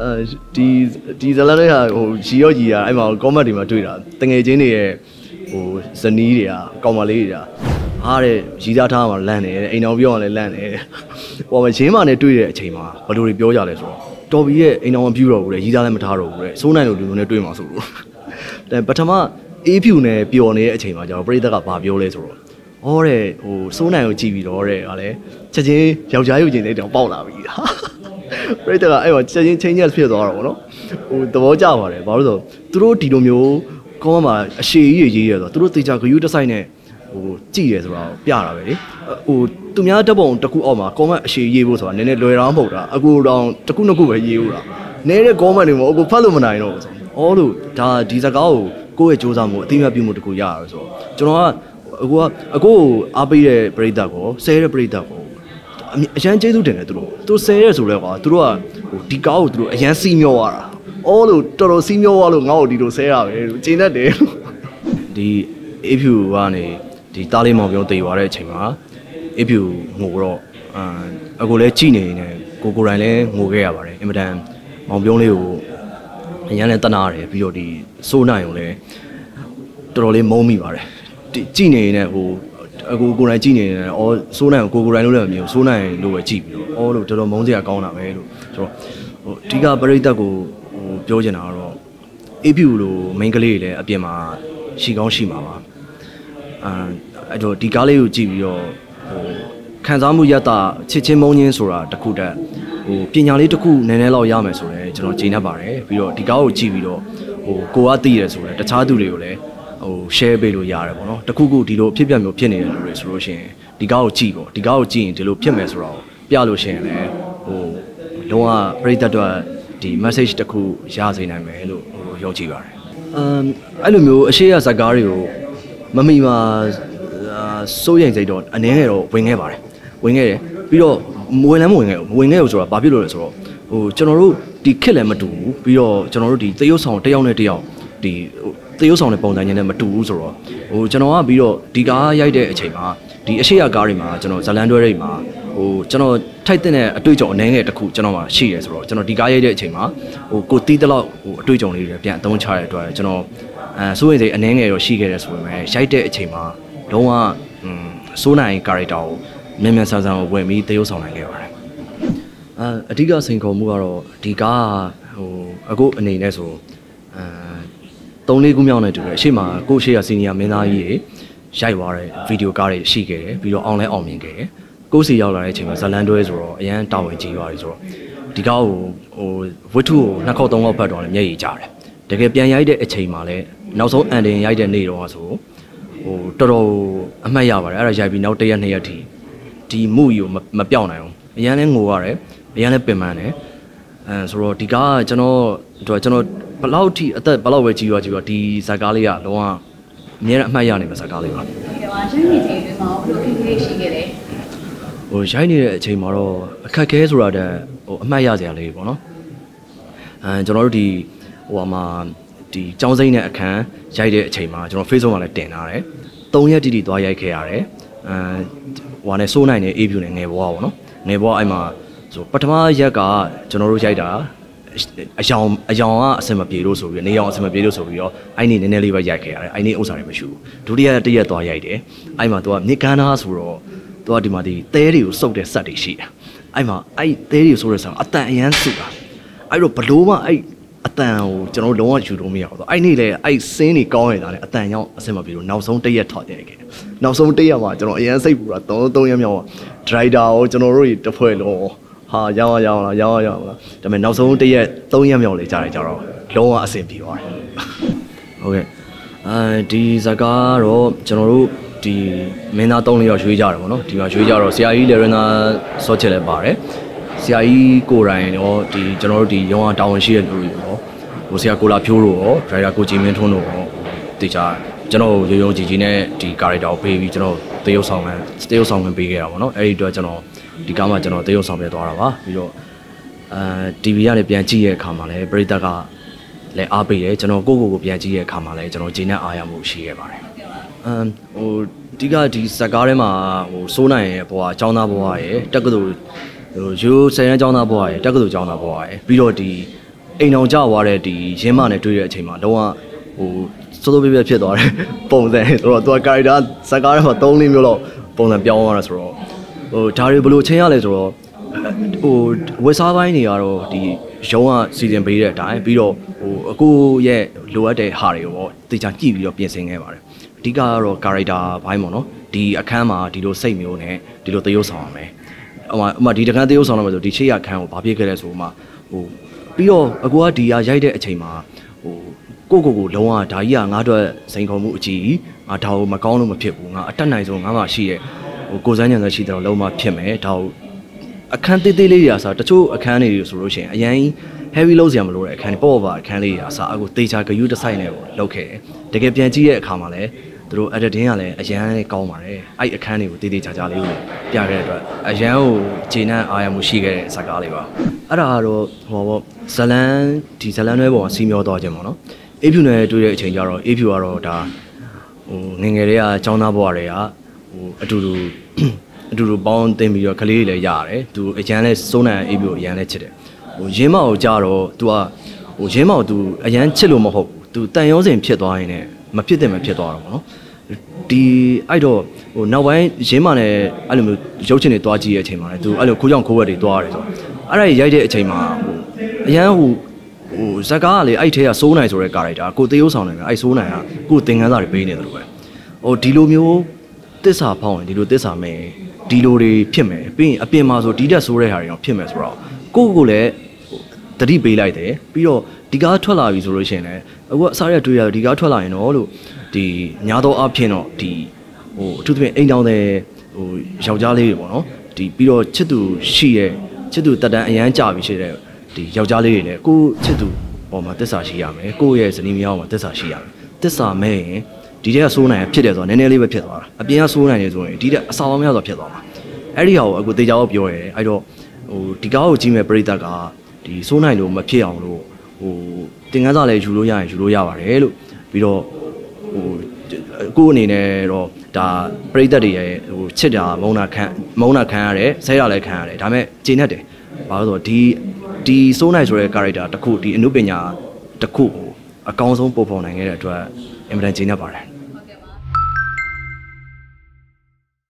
အဲဒီဒီဇလန်လေးကဟိုရီရောရီရအဲ့မှာကောမတ်တွေမှာတွေ့တာတငယ်ချင်းတွေရဲ့ဟိုဇနီးတွေကကောင်မလေးတွေကဟာတဲ့ရီသားထားမှာလန့်နေတယ်အိမ်တော်ပြောရလဲလန့်နေတယ်ဟိုမှာရင်းမာနဲ့တွေ့တဲ့အချိန်မှာဘယ်လိုတွေပြောကြလဲဆိုတော့တော်ဘီရဲ့အိမ်တော်မပြူတော့ဘူးလေရီသားလည်းမထားတော့ဘူးလေစိုးနိုင်လို့လူမျိုးနဲ့တွေ့မှာဆိုလို့တဲ့ပထမအေးဖြူနဲ့ပျော်နေတဲ့အချိန်မှာကျတော့ပရိသတ်ကဘာပြောလဲဆိုတော့ဟောတဲ့ဟိုစိုးနိုင်ကိုကြည့်ပြီးတော့တဲ့ဟာလေချက်ချင်းယောက်ျားရုပ်ချင်းလေးတောင်ပေါက်လာပြီဟာ ပရိသတ်ကအဲ့မှာချက်ချင်းချင်းချက်ဖြစ်သွားတော့ဗောနော်ဟိုသဘောကျပါတယ်ဘာလို့လဲဆိုတော့သူတို့ဒီလိုမျိုးကောင်းမှာအရှိကြီးရေးရဆိုတော့သူတို့တေချာဂယူးတစ်ဆိုင်နဲ့ဟိုကြည့်ရဲဆိုတော့ပြတာပဲလေဟိုသူများတက်ပုံတစ်ခုအောက်မှာကောမန့်အရှိရေးဖို့ဆိုတာနည်းနည်းလွယ်တောင်းမဟုတ်တာအကူတောင်တစ်ခုနှစ်ခုပဲရေးဦးတာနေတဲ့ကောမန့်တွေမှာအကူဖတ်လို့မနိုင်တော့ဘူးဆိုအော်လို့ဒါဒီစကားကိုကိုယ့်ရဲ့စူးစမ်းမှုအသိအမှတ်ပြုမှုတစ်ခုရရဆိုတော့ကျွန်တော်ကအကူကအကိုကိုအားပေးတဲ့ပရိသတ်ကိုဆဲတဲ့ပရိသတ်ကို အမြအရန်ကျေးဇူးတင်တယ်သူတို့သူဆဲရဲဆိုလဲကွာသူတို့ကဟိုဒီကားကိုသူတို့အရန်စီးမျောရတာအော်လို့တော်တော်စီးမျောရလို့ငါ့ကိုဒီလိုဆဲရပဲလို့ကျင်းတတ်တယ်ဒီအေးဖြူကနေဒီတားလေးမောင်ပြုံးတည်သွားတဲ့အချိန်မှာအေးဖြူငိုတော့အာအကိုလည်းကြည်နေနေကိုကိုရိုင်းလည်းငိုခဲ့ရပါတယ်အင်မတန်မောင်ပြုံးလေးကိုအရန်လည်းတနာတယ်ပြီးတော့ဒီစိုးနိုင်ုံလည်းတော်တော်လေးမုန်းမိပါတယ်ဒီကြည်နေနေဟို အကိုကိုယ်တိုင်ကြည့်နေတယ်အော်စိုးနိုင်ကိုကိုယ်တိုင်လို့လည်းမမြင်ဘူးစိုးနိုင်လို့ပဲကြည့်ပြီးတော့အော်လို့တော်တော်မုန်းစရာကောင်းတာပဲလို့ဆိုတော့ဟိုအဓိကပရိသတ်ကိုဟိုပြောချင်တာကတော့အေးဖြူလို့ main ကလေးတွေလည်းအပြင်မှာရှိကောင်းရှိမှာပါအာအဲ့တော့ဒီကားလေးကိုကြည့်ပြီးတော့ဟိုခံစားမှုရတာချစ်ချင်းမုန်းချင်းဆိုတာတစ်ခုတည်းဟိုပညာလေးတစ်ခုနည်းနည်းလောက်ရမယ်ဆိုတော့ကျွန်တော်ဂျင်းတတ်ပါတယ်ပြီးတော့ဒီကားကိုကြည့်ပြီးတော့ဟိုကိုကသိရဆိုတော့တခြားသူတွေကိုလည်း ဟို share ပေးလို့ရတယ်ပေါ့နော်တခုခုဒီလိုအဖြစ်ပြမျိုးဖြစ်နေတဲ့လူတွေဆိုလို့ရှိရင်ဒီကားကိုကြည့်ပေါ့ဒီကားကိုကြည့်ရင်ဒီလိုဖြစ်မယ်ဆိုတော့ပြလို့ရှိရင်လည်းဟိုလုံးဝပရိသတ်တော့ဒီ message တခုရစေနိုင်မယ်လို့ဟိုယုံကြည်ပါတယ်အမ်အဲ့လိုမျိုးအရှိရဇာတ်ကားတွေကိုမမီမှာအာစိုးရိမ်စိတ်တော့အနေနဲ့တော့ဝင်ခဲ့ပါတယ်ဝင်ခဲ့တယ်ပြီးတော့မဝင်လည်းမဝင်ခဲ့ဘူးမဝင်ခဲ့ဘူးဆိုတာဘာဖြစ်လို့လဲဆိုတော့ဟိုကျွန်တော်တို့ဒီခက်လည်းမတူဘူးပြီးတော့ကျွန်တော်တို့ဒီသရုပ်ဆောင်တစ်ယောက်နဲ့တစ်ယောက်ဒီဟို သရုပ်ဆောင်တဲ့ပုံစံချင်းနဲ့မတူဘူးဆိုတော့ဟိုကျွန်တော်ကပြီးတော့ဒီကားရိုက်တဲ့အချိန်မှာဒီအရှိရကားတွေမှာကျွန်တော်ဇလန်တွဲတွေမှာဟိုကျွန်တော်ထိုက်တဲ့အတွေ့အကြုံအနေငယ်တစ်ခုကျွန်တော်မှာရှိတယ်ဆိုတော့ကျွန်တော်ဒီကားရိုက်တဲ့အချိန်မှာဟိုကိုတီးတလောက်ဟိုအတွေ့အကြုံလေးတွေပြန်အသုံးချရတဲ့အတွက်ကျွန်တော်အဲစိုးရင်စိတ်အနေငယ်ရောရှိခဲ့တယ်ဆိုပေမဲ့ရိုက်တဲ့အချိန်မှာလုံးဝอืมစိုးနိုင် character ကိုမြန်မြန်ဆန်ဆန်ကိုဝင်ပြီးသရုပ်ဆောင်နိုင်ခဲ့ပါတယ်အဲအဓိကစိန်ခေါ်မှုကတော့ဒီကားဟိုအခုအနေနဲ့ဆိုအဲ သုံးလေးခုမြောက်နေတူတယ်အရှိမကိုရှိရစီနီယာမင်းသားကြီးတွေရိုက်သွားတဲ့ဗီဒီယိုကားတွေရှိခဲ့တယ်ပြီးတော့အောင်လဲအောင်မြင်ခဲ့တယ်ကိုစီရောက်လာတဲ့အချိန်မှာဇလန်တွဲဆိုတော့အရန်တာဝန်ကြီးသွားပြီဆိုတော့ဒီကားကိုဟိုဝတ္ထုကိုနှစ်ခေါက်သုံးခေါက်ဖတ်တော့လည်းမျက်ရည်ကျတယ်တကယ်ပြန်ရိုက်တဲ့အချိန်မှာလည်းနောက်ဆုံးအန်တင်ရိုက်တဲ့နေ့တော့ဆိုဟိုတော်တော်အမှတ်ရပါတယ်အဲ့ဒါရိုက်ပြီးနောက်တစ်ရက်နှစ်ရက်ထိဒီမှုကြီးကိုမပြောင်းနိုင်အောင်အရန်လဲငိုရတယ်အရန်လဲပင်ပန်းတယ်အဲဆိုတော့ဒီကားကကျွန်တော်တို့ကျွန်တော် ဘလောက်ထိအသက်ဘလောက်ပဲကြီးရွာကြီးရွာဒီဇာကားလေးကလုံးဝအများအမှတ်ရနေမှာဇာကားလေးပါဒီမှာရှင်းနေချိန်အတွင်းမှာဘယ်လိုအခက်အခဲရှိခဲ့လဲဟိုရိုက်နေတဲ့အချိန်မှာတော့အခက်ခဲဆိုတာတဲ့ဟိုအမှတ်ရစရာလေးပေါ့နော်အဲကျွန်တော်တို့ဒီဟိုမှာဒီចောင်းစိမ့်တဲ့အခန်းရိုက်တဲ့အချိန်မှာကျွန်တော် Facebook မှာလည်းတင်ထားတယ်၃ရက်တိတိသွားရိုက်ခဲ့ရတယ်အဲဟိုကနေစိုးနိုင်တဲ့ A view နဲ့ငယ်ဘွားပေါ့နော်ငယ်ဘွားအဲ့မှာဆိုပထမရက်ကကျွန်တော်တို့ရိုက်တာ အယောင်အယောင်ကအဆင်မပြေလို့ဆိုပြီးနေအောင်အဆင်မပြေလို့ဆိုပြီးတော့အဲ့နေနည်းနည်းလေးပဲရိုက်ခဲ့ရတယ်အဲ့နေဥစ္စာတွေမရှိဘူးဒုတိယတစ်ရက်သွားရိုက်တယ်အဲ့မှာသူကမြေကန်းသားဆိုတော့သူကဒီမှာဒီသဲတွေကိုစုပ်တဲ့ဆက်တွေရှိတယ်အဲ့မှာအဲ့သဲတွေကိုစုပ်တဲ့ဆက်အတန်အရန်စုတာအဲ့တော့ဘလို့မှအဲ့အတန်ကိုကျွန်တော်လုံးဝယူလို့မရဘူးအဲ့နေ့လေအဲ့စင်းတွေကောင်းနေတာလေအတန်ရောက်အဆင်မပြေလို့နောက်ဆုံးတစ်ရက်ထောက်တယ်ခဲ့နောက်ဆုံးတစ်ရက်မှာကျွန်တော်အရန်စိတ်ပူတာ3 3ရက်မြောက်ဒရိုက်တာကိုကျွန်တော်တို့တစ်ဖွဲ့လုံး ဟာရောင်းအောင်ရောင်းအောင်ရောင်းအောင်လားဒါပေမဲ့နောက်ဆုံးတစ်ရက်3ရက်မြောက်လေကြာတယ်ကြတော့လုံးဝအဆင်ပြေသွားတယ်ဟုတ်ကဲ့အဲဒီဇကားတော့ကျွန်တော်တို့ဒီမင်းသား3လေးယောက်ရွေးကြတယ်ပေါ့နော်ဒီမှာရွေးကြတော့ဆရာကြီးလေရနာစောချက်လည်းပါတယ်ဆရာကြီးကိုယ်တိုင်တော့ဒီကျွန်တော်တို့ဒီရောင်းအောင်တာဝန်ရှိတဲ့လူတွေပေါ့ဟိုဆရာကိုလာဖြိုးတို့ရောဒရိုက်တာကိုကြည်မင်းထွန်းတို့ရောတေချာကျွန်တော်ရိုးရိုးကြည်ကြည်နဲ့ဒီ character ကိုပေးပြီးကျွန်တော်တရုပ်ဆောင်ခံတရုပ်ဆောင်ခံပေးခဲ့တာပေါ့နော်အဲ့ဒီအတွက်ကျွန်တော် ဒီကားမှာကျွန်တော်တရုပ်ဆောင်ပြသွားတာပါပြီးတော့အဲ TV ကနေပြန်ကြည့်တဲ့အခါမှာလည်းပရိသတ်ကလည်းအားပေးတယ်ကျွန်တော်ကိုယ့်ကိုယ်ကိုပြန်ကြည့်တဲ့အခါမှာလည်းကျွန်တော်ဂျင်းနဲ့အားရမှုရှိခဲ့ပါတယ်အမ်ဟိုဒီကဒီဇက်ကားထဲမှာဟိုစိုးနိုင်ရဲ့ဘွားအကြောင်းသားဘွားရဲ့တက္ကသိုလ်ဟိုရိုးဆယ်ရန်ကျောင်းသားဘွားရယ်တက္ကသိုလ်ကျောင်းသားဘွားရယ်ပြီးတော့ဒီအိမ်အောင်ကြွားတဲ့ဒီရင်းမနဲ့တွေ့တဲ့အချိန်မှာလုံးဝဟိုစိုးစိုးပြပြဖြစ်သွားတယ်ပုံစံဆိုတော့သူက character ဇာတ်ကားထဲမှာ၃လေးမျိုးလောက်ပုံစံပြောင်းသွားတာဆိုတော့ ဟိုဒါတွေဘယ်လိုချင်းရလဲဆိုတော့ဟိုဝက်စားပိုင်းတွေကတော့ဒီရုံးကစီစဉ်ပေးတဲ့အတိုင်းပြီးတော့ဟိုအကိုရဲ့လိုအပ်တဲ့ဟာတွေကိုပေါ့တေချာကြည့်ပြီးတော့ပြင်ဆင်ခဲ့ပါတယ်အဓိကကတော့ character ဘိုင်းပေါ့နော်ဒီအခန်းမှာဒီလိုစိတ်မျိုးနဲ့ဒီလိုသရုပ်ဆောင်ရမယ်ဟိုမှာဟိုမှာဒီတကန်းသရုပ်ဆောင်ရမယ်ဆိုဒီချေရအခန်းကိုဘာဖြစ်ခဲ့လဲဆိုမှဟိုပြီးတော့အကိုကဒီဟာရိုက်တဲ့အချိန်မှာဟိုကိုကိုကိုလုံးဝဒါကြီးကငါ့အတွက်စိန်ခေါ်မှုအကြီးငါဒါကိုမကောင်းလို့မဖြစ်ဘူးငါအတက်နိုင်ဆုံးငါမှရှိရဲ့ဟို ကိုစန်းညံသက်ရှိတယ်လုံးဝဖြစ်မယ်ဒါကိုအခန်းသေးသေးလေးတွေအစားတချို့အခန်းတွေဆိုလို့ရှိရင်အရင် heavy လုပ်စရာမလိုတဲ့အခန်းတွေပေါ့ပေါ့ပါအခန်းလေးတွေအစားအခုတေချာဂယုတဆိုင်နဲ့ပေါ့လုပ်ခဲ့တယ်တကယ်ပြန်ကြည့်တဲ့အခါမှာလည်းသူတို့ editing ကလည်းအရန်လေးကောင်းပါတယ်အဲ့အခန်းတွေကိုတေးသေးချာချာလေးကိုပြခဲ့တဲ့အတွက်အရန်ကိုဂျေနန်အာရမှုရှိခဲ့တဲ့ဇာတ်ကားလေးပါအဲ့ဒါကတော့ဟိုပေါ့ဇလန်ဒီဇလန်တွေပေါ်မှာစီမျောသွားခြင်းပေါ့နော်အေးဖြူနယ်တွေ့တဲ့အချိန်ကျတော့အေးဖြူကတော့ဒါဟိုငယ်ငယ်လေးကចောင်းသားဘဝတွေက ဟိုအတူတူ အတူတူပေါင်းတင်ပြီးတော့ကလေးတွေလည်းရတယ်သူအရန်လဲစိုးနိုင်အေးဖြူကိုအရန်လဲချစ်တယ်ဟိုရင်းမောက်ကိုကြတော့ तू ကဟိုရင်းမောက် तू အရန်ချစ်လို့မဟုတ်ဘူး तू တန်ရုံးစင်ဖြစ်သွားရင်လည်းမဖြစ်တယ်မဖြစ်သွားတော့ဘောနော်ဒီအဲ့တော့ဟိုနောက်ပိုင်းရင်းမနဲ့အဲ့လိုမျိုးရုပ်ချင်တွေတွားကြည့်တဲ့အချိန်မှာလည်း तू အဲ့လိုခိုးကြောင်ခိုးဝက်တွေတွားရတယ်ဆိုတော့အဲ့ဒါရိုက်တဲ့အချိန်မှာဟိုအရန်ဟိုဟိုဇက်ကားကလေအဲ့ထဲကစိုးနိုင်ဆိုတဲ့ကာရိုက်တာကိုတေးဥဆောင်နေတယ်အဲ့စိုးနိုင်ကကိုသင်ခန်းစာတွေပေးနေတယ်လို့ပဲဟိုဒီလိုမျိုး တစ္ဆာဖောင်းရင်ဒီလိုတစ္ဆာမဲ့ဒီလိုတွေဖြစ်မယ်ပြီးရင်အပြင်မှာဆိုဒီတက်ဆိုးတဲ့ဟာတွေတော့ဖြစ်မယ်ဆိုတော့ကိုကိုလည်းတတိပေးလိုက်တယ်ပြီးတော့ဒီကားထွက်လာပြီဆိုလို့ရှိရင်လည်းအခုအစားရတွေ့ရဒီကားထွက်လာရင်တော့လို့ဒီညာတော့အဖြစ်တော့ဒီဟိုအထူးသဖြင့်အိမ်တောင်တဲ့ဟိုယောက်ျားလေးတွေပေါ့နော်ဒီပြီးတော့ချစ်သူရှိရဲ့ချစ်သူတက်တန်းအရန်ကြပြီရှိတဲ့ဒီယောက်ျားလေးတွေလည်းကိုချစ်သူပေါ်မှာတစ္ဆာရှိရမယ်ကိုရဲ့ဇနီးမယားပေါ်မှာတစ္ဆာရှိရမယ်တစ္ဆာမဲ့ရင် ဒီတဲ့ကစိုးနိုင်ဖြစ်တယ်ဆိုတော့နည်းနည်းလေးပဲဖြစ်သွားတာအပြင်ကစိုးနိုင်နေဆိုရင်ဒီတဲ့အစာပေါင်းများစွာဖြစ်သွားမှာအဲ့ဒီဟာကိုအခုတေချာကိုပြောရဲအဲ့တော့ဟိုဒီကားကိုကြည့်မဲ့ပရိသတ်ကဒီစိုးနိုင်လို့မဖြစ်အောင်လို့ဟိုတင်ကန်းစာလည်းယူလို့ရရင်ယူလို့ရပါတယ်လို့ပြီးတော့ဟိုကိုအနေနဲ့တော့ဒါပရိသတ်တွေရဲ့ဟိုချစ်တာမုန်းတာခံမုန်းတာခံရတယ်ဆဲတာလည်းခံရတယ်ဒါပေမဲ့ဂျင်းနဲ့တယ်ဘာလို့ဆိုတော့ဒီဒီစိုးနိုင်ဆိုတဲ့ character တစ်ခုဒီအနုပညာတစ်ခုကိုအကောင်းဆုံးပုံဖော်နိုင်ခဲ့တဲ့အတွက်အင်မတန်ဂျင်းနဲ့ပါတယ်